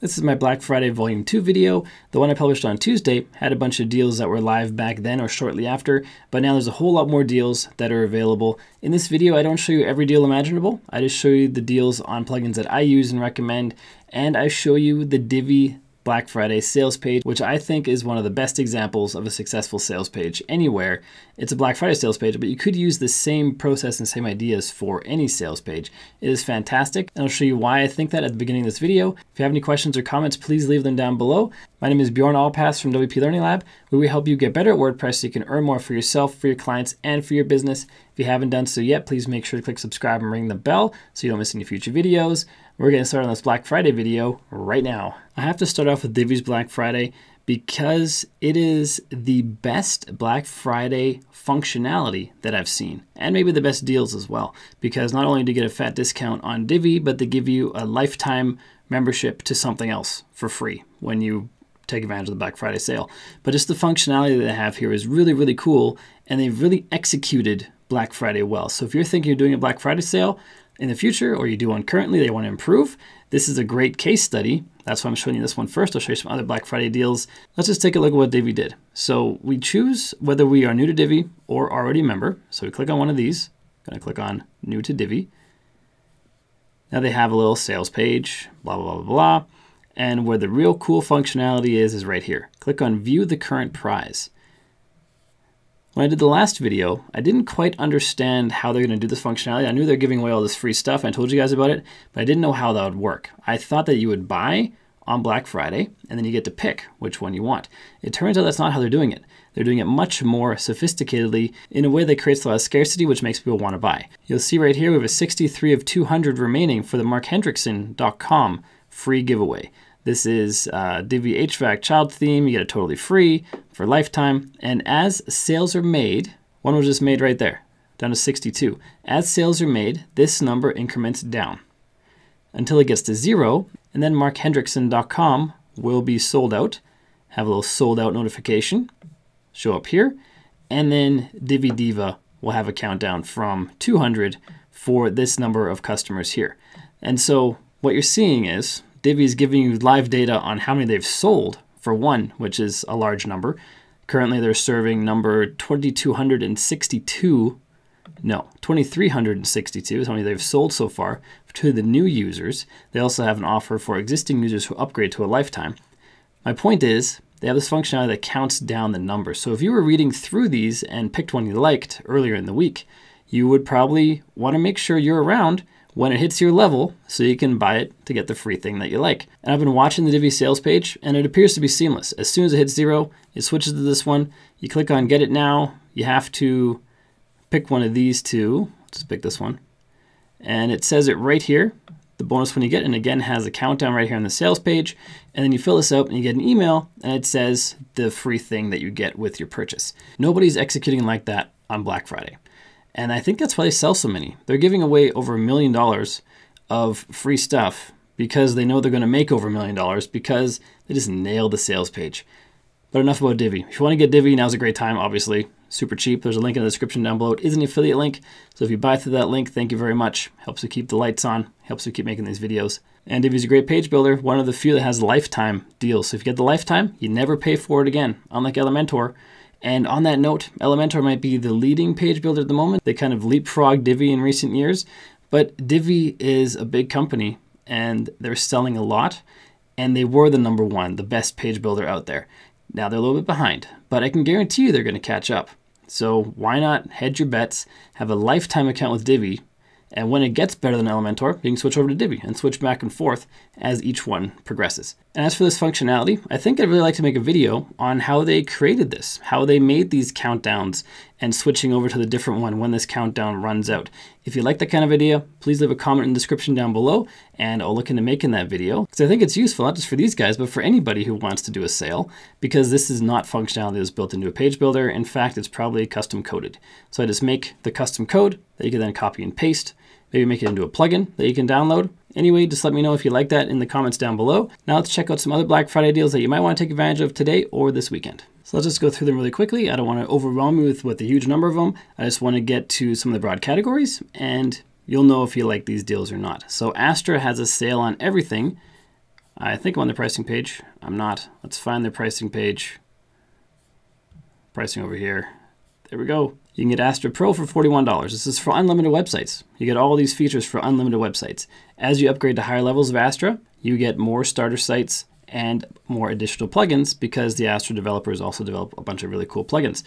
This is my Black Friday Volume 2 video. The one I published on Tuesday had a bunch of deals that were live back then or shortly after, but now there's a whole lot more deals that are available. In this video, I don't show you every deal imaginable. I just show you the deals on plugins that I use and recommend, and I show you the Divi Black Friday sales page, which I think is one of the best examples of a successful sales page anywhere. It's a Black Friday sales page, but you could use the same process and same ideas for any sales page. It is fantastic, and I'll show you why I think that at the beginning of this video. If you have any questions or comments, please leave them down below. My name is Bjorn Allpas from WP Learning Lab, where we help you get better at WordPress so you can earn more for yourself, for your clients, and for your business. If you haven't done so yet, please make sure to click subscribe and ring the bell so you don't miss any future videos. We're getting started on this Black Friday video right now. I have to start off with Divi's Black Friday because it is the best Black Friday functionality that I've seen, and maybe the best deals as well. Because not only do you get a fat discount on Divi, but they give you a lifetime membership to something else for free when you take advantage of the Black Friday sale. But just the functionality that they have here is really, really cool, and they've really executed Black Friday well. So if you're thinking of doing a Black Friday sale, in the future or you do one currently, they want to improve, this is a great case study. That's why I'm showing you this one first. I'll show you some other Black Friday deals. Let's just take a look at what Divi did. So we choose whether we are new to Divi or already a member. So we click on one of these. I'm going to click on new to Divi. Now they have a little sales page, blah, blah, blah, blah. And where the real cool functionality is, is right here. Click on view the current prize. When I did the last video, I didn't quite understand how they're going to do this functionality. I knew they're giving away all this free stuff. I told you guys about it, but I didn't know how that would work. I thought that you would buy on Black Friday, and then you get to pick which one you want. It turns out that's not how they're doing it. They're doing it much more sophisticatedly in a way that creates a lot of scarcity, which makes people want to buy. You'll see right here we have a 63 of 200 remaining for the markhendrickson.com free giveaway. This is uh, Divi HVAC child theme. You get it totally free for lifetime. And as sales are made, one was just made right there, down to 62. As sales are made, this number increments down until it gets to zero. And then markhendrickson.com will be sold out. Have a little sold out notification show up here. And then Divi Diva will have a countdown from 200 for this number of customers here. And so what you're seeing is Divi is giving you live data on how many they've sold for one, which is a large number. Currently, they're serving number 2262, no, 2362 is how many they've sold so far to the new users. They also have an offer for existing users who upgrade to a lifetime. My point is, they have this functionality that counts down the number. So if you were reading through these and picked one you liked earlier in the week, you would probably want to make sure you're around when it hits your level so you can buy it to get the free thing that you like. And I've been watching the Divi sales page and it appears to be seamless. As soon as it hits zero, it switches to this one. You click on get it now. You have to pick one of these two. Let's pick this one. And it says it right here, the bonus one you get, and again has a countdown right here on the sales page. And then you fill this out and you get an email and it says the free thing that you get with your purchase. Nobody's executing like that on Black Friday. And I think that's why they sell so many. They're giving away over a million dollars of free stuff because they know they're going to make over a million dollars because they just nailed the sales page. But enough about Divi. If you want to get Divi, now's a great time, obviously. Super cheap. There's a link in the description down below. It is an affiliate link. So if you buy through that link, thank you very much. Helps you keep the lights on, helps you keep making these videos. And Divi is a great page builder, one of the few that has lifetime deals. So if you get the lifetime, you never pay for it again, unlike Elementor. And on that note, Elementor might be the leading page builder at the moment. They kind of leapfrogged Divi in recent years, but Divi is a big company and they're selling a lot and they were the number one, the best page builder out there. Now they're a little bit behind, but I can guarantee you they're going to catch up. So why not hedge your bets, have a lifetime account with Divi, and when it gets better than Elementor, you can switch over to Divi and switch back and forth as each one progresses. And as for this functionality, I think I'd really like to make a video on how they created this, how they made these countdowns and switching over to the different one when this countdown runs out. If you like that kind of video, please leave a comment in the description down below and I'll look into making that video because I think it's useful not just for these guys, but for anybody who wants to do a sale because this is not functionality that's built into a page builder. In fact, it's probably custom coded. So I just make the custom code that you can then copy and paste maybe make it into a plugin that you can download. Anyway, just let me know if you like that in the comments down below. Now let's check out some other Black Friday deals that you might want to take advantage of today or this weekend. So let's just go through them really quickly. I don't want to overwhelm you with, with a huge number of them. I just want to get to some of the broad categories and you'll know if you like these deals or not. So Astra has a sale on everything I think I'm on the pricing page. I'm not. Let's find the pricing page. Pricing over here. There we go. You can get Astra Pro for $41. This is for unlimited websites. You get all these features for unlimited websites. As you upgrade to higher levels of Astra, you get more starter sites and more additional plugins because the Astra developers also develop a bunch of really cool plugins.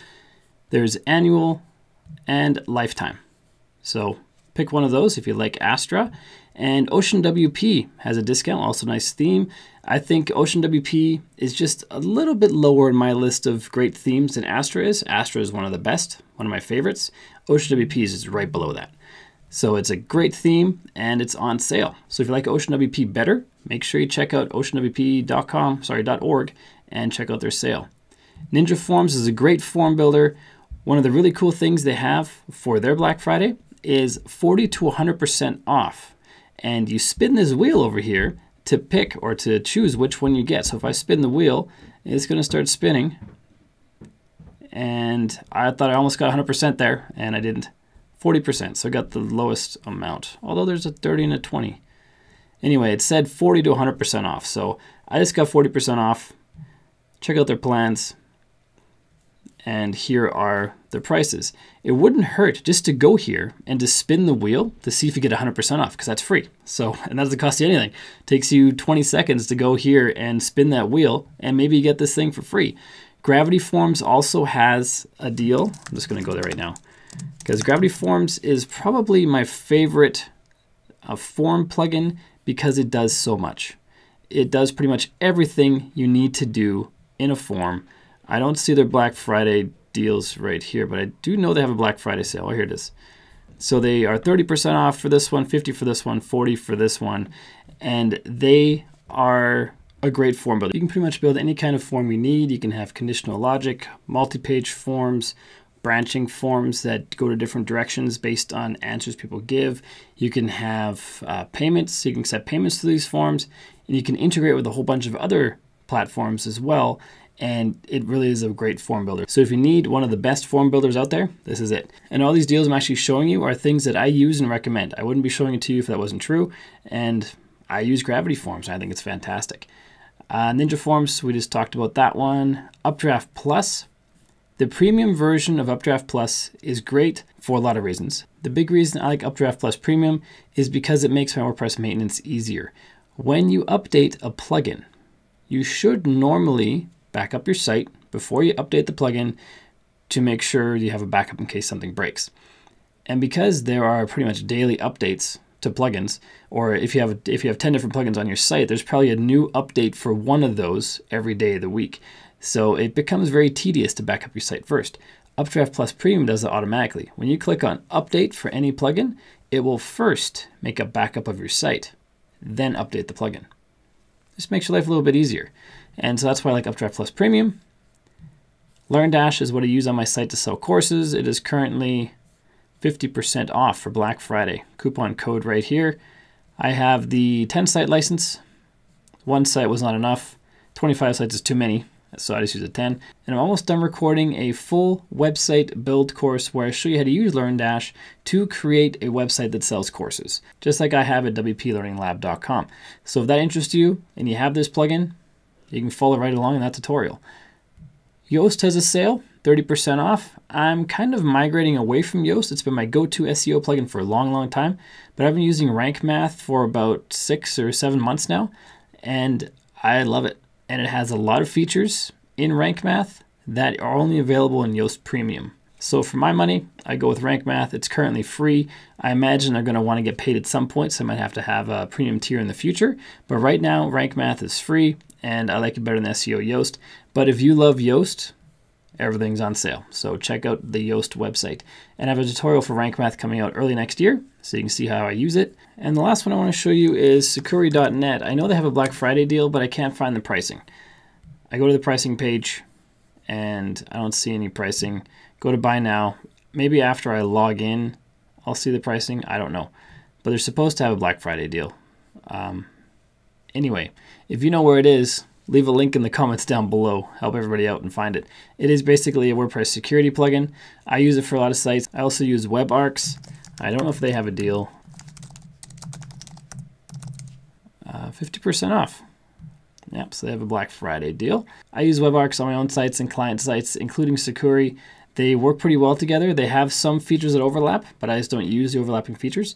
There's annual and lifetime. So pick one of those if you like Astra. And Ocean WP has a discount, also nice theme. I think Ocean WP is just a little bit lower in my list of great themes than Astra is. Astra is one of the best, one of my favorites. Ocean WP is right below that. So it's a great theme and it's on sale. So if you like Ocean WP better, make sure you check out oceanwp.com, sorry, .org and check out their sale. Ninja Forms is a great form builder. One of the really cool things they have for their Black Friday is 40 to 100% off and you spin this wheel over here to pick or to choose which one you get. So if I spin the wheel, it's going to start spinning. And I thought I almost got 100% there, and I didn't. 40%, so I got the lowest amount, although there's a 30 and a 20. Anyway, it said 40 to 100% off, so I just got 40% off. Check out their plans and here are the prices. It wouldn't hurt just to go here and to spin the wheel to see if you get 100% off because that's free. So, and that doesn't cost you anything. It takes you 20 seconds to go here and spin that wheel and maybe you get this thing for free. Gravity Forms also has a deal. I'm just going to go there right now because Gravity Forms is probably my favorite uh, form plugin because it does so much. It does pretty much everything you need to do in a form I don't see their Black Friday deals right here, but I do know they have a Black Friday sale. Oh, here it is. So they are 30% off for this one, 50 for this one, 40 for this one, and they are a great form builder. You can pretty much build any kind of form you need. You can have conditional logic, multi-page forms, branching forms that go to different directions based on answers people give. You can have uh, payments, you can set payments to these forms, and you can integrate with a whole bunch of other platforms as well and it really is a great form builder. So if you need one of the best form builders out there, this is it. And all these deals I'm actually showing you are things that I use and recommend. I wouldn't be showing it to you if that wasn't true. And I use Gravity Forms, and I think it's fantastic. Uh, Ninja Forms, we just talked about that one. Updraft Plus. The premium version of Updraft Plus is great for a lot of reasons. The big reason I like Updraft Plus Premium is because it makes my WordPress maintenance easier. When you update a plugin, you should normally back up your site before you update the plugin to make sure you have a backup in case something breaks. And because there are pretty much daily updates to plugins, or if you have if you have 10 different plugins on your site, there's probably a new update for one of those every day of the week. So it becomes very tedious to back up your site first. Updraft Plus Premium does it automatically. When you click on Update for any plugin, it will first make a backup of your site, then update the plugin. This makes your life a little bit easier. And so that's why I like Updraft Plus Premium. LearnDash is what I use on my site to sell courses. It is currently 50% off for Black Friday. Coupon code right here. I have the 10 site license. One site was not enough. 25 sites is too many, so I just use a 10. And I'm almost done recording a full website build course where I show you how to use LearnDash to create a website that sells courses, just like I have at wplearninglab.com. So if that interests you and you have this plugin, you can follow right along in that tutorial. Yoast has a sale, 30% off. I'm kind of migrating away from Yoast. It's been my go-to SEO plugin for a long, long time, but I've been using Rank Math for about six or seven months now, and I love it. And it has a lot of features in Rank Math that are only available in Yoast Premium. So for my money, I go with Rank Math. It's currently free. I imagine they're going to want to get paid at some point, so I might have to have a premium tier in the future. But right now, Rank Math is free and I like it better than SEO Yoast. But if you love Yoast, everything's on sale. So check out the Yoast website. And I have a tutorial for Rank Math coming out early next year, so you can see how I use it. And the last one I want to show you is Sucuri.net. I know they have a Black Friday deal, but I can't find the pricing. I go to the pricing page, and I don't see any pricing. Go to Buy Now. Maybe after I log in, I'll see the pricing. I don't know. But they're supposed to have a Black Friday deal. Um, Anyway, if you know where it is, leave a link in the comments down below. Help everybody out and find it. It is basically a WordPress security plugin. I use it for a lot of sites. I also use WebArx. I don't know if they have a deal. 50% uh, off. Yep, so they have a Black Friday deal. I use WebArx on my own sites and client sites, including Sucuri. They work pretty well together. They have some features that overlap, but I just don't use the overlapping features.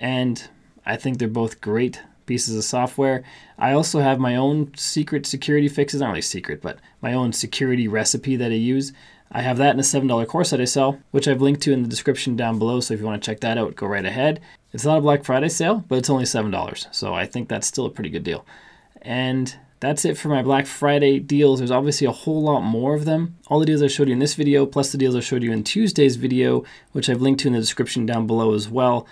And I think they're both great pieces of software. I also have my own secret security fixes, not really secret, but my own security recipe that I use. I have that in a $7 course that I sell, which I've linked to in the description down below. So if you want to check that out, go right ahead. It's not a Black Friday sale, but it's only $7. So I think that's still a pretty good deal. And that's it for my Black Friday deals. There's obviously a whole lot more of them. All the deals I showed you in this video, plus the deals I showed you in Tuesday's video, which I've linked to in the description down below as well.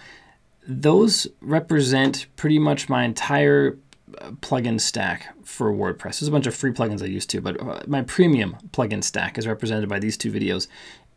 Those represent pretty much my entire uh, plugin stack for WordPress. There's a bunch of free plugins I use too, but uh, my premium plugin stack is represented by these two videos.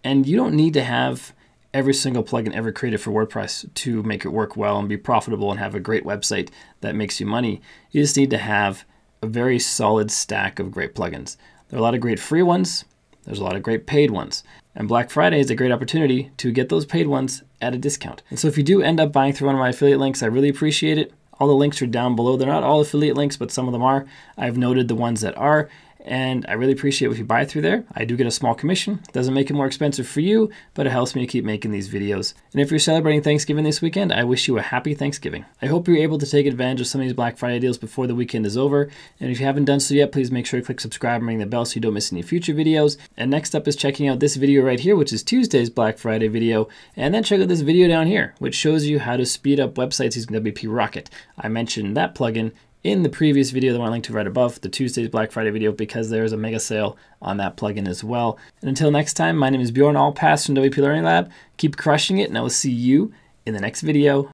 And you don't need to have every single plugin ever created for WordPress to make it work well and be profitable and have a great website that makes you money. You just need to have a very solid stack of great plugins. There are a lot of great free ones, there's a lot of great paid ones. And Black Friday is a great opportunity to get those paid ones at a discount. And so if you do end up buying through one of my affiliate links, I really appreciate it. All the links are down below. They're not all affiliate links, but some of them are. I've noted the ones that are and I really appreciate if you buy through there. I do get a small commission. Doesn't make it more expensive for you, but it helps me to keep making these videos. And if you're celebrating Thanksgiving this weekend, I wish you a happy Thanksgiving. I hope you're able to take advantage of some of these Black Friday deals before the weekend is over. And if you haven't done so yet, please make sure to click subscribe and ring the bell so you don't miss any future videos. And next up is checking out this video right here, which is Tuesday's Black Friday video. And then check out this video down here, which shows you how to speed up websites using WP Rocket. I mentioned that plugin in the previous video that I linked to right above, the Tuesday's Black Friday video, because there's a mega sale on that plugin as well. And until next time, my name is Bjorn Allpas from WP Learning Lab. Keep crushing it, and I will see you in the next video.